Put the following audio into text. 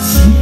see.